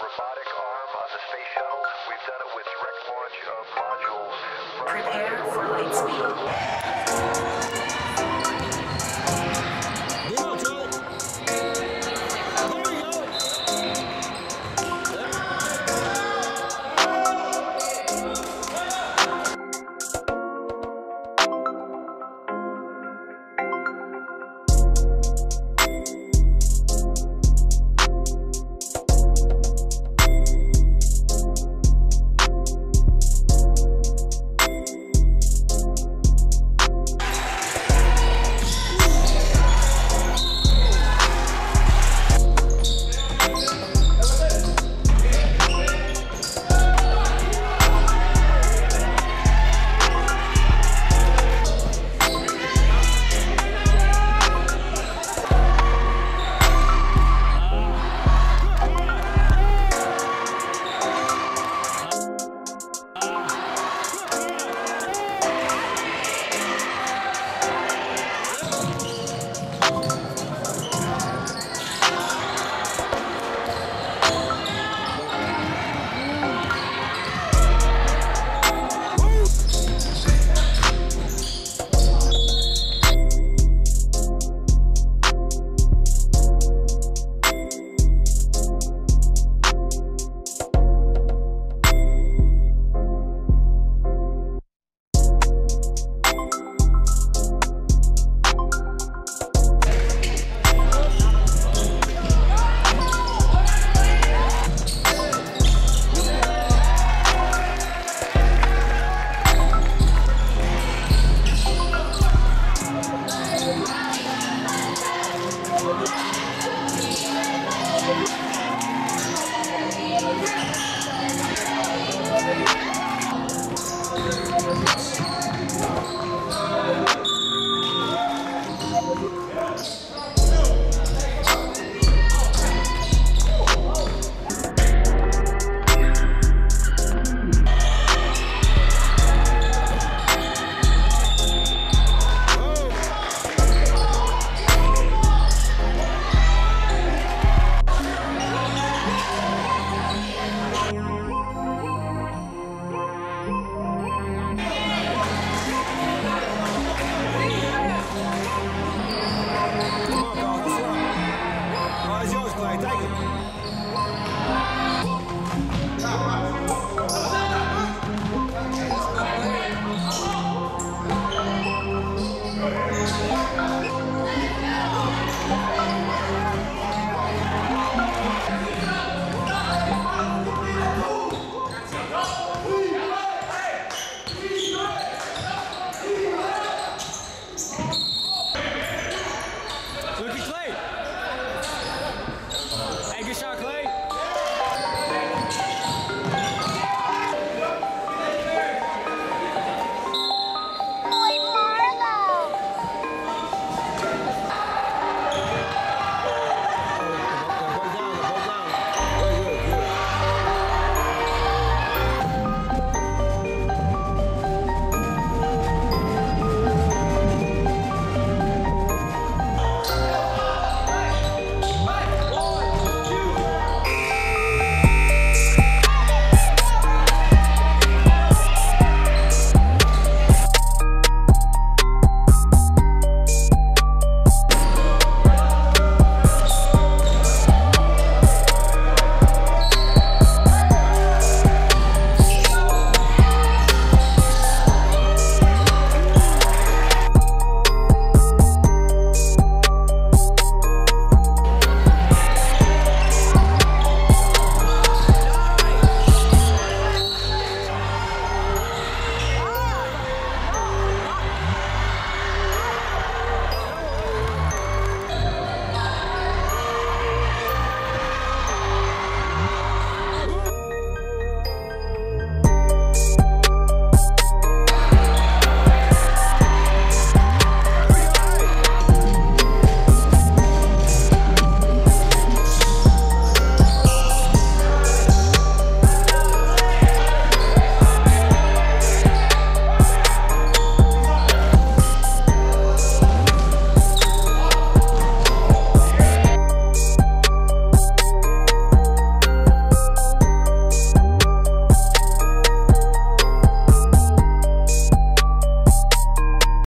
robotic arm on the space shuttle. We've done it with direct launch of modules. Prepare for light speed. play.